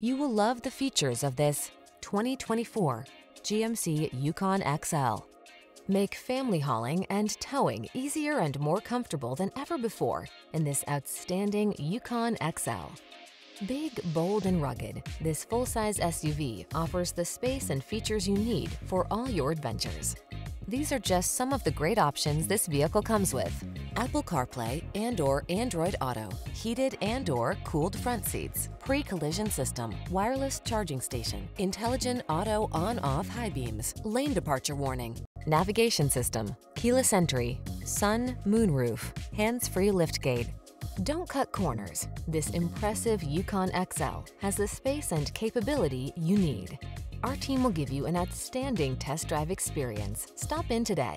You will love the features of this 2024 GMC Yukon XL. Make family hauling and towing easier and more comfortable than ever before in this outstanding Yukon XL. Big, bold, and rugged, this full-size SUV offers the space and features you need for all your adventures. These are just some of the great options this vehicle comes with. Apple CarPlay and or Android Auto, heated and or cooled front seats, pre-collision system, wireless charging station, intelligent auto on-off high beams, lane departure warning, navigation system, keyless entry, sun, moonroof, hands-free liftgate. Don't cut corners. This impressive Yukon XL has the space and capability you need. Our team will give you an outstanding test drive experience. Stop in today.